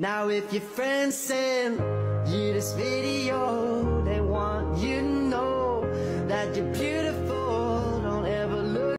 Now if your friends send you this video, they want you to know that you're beautiful.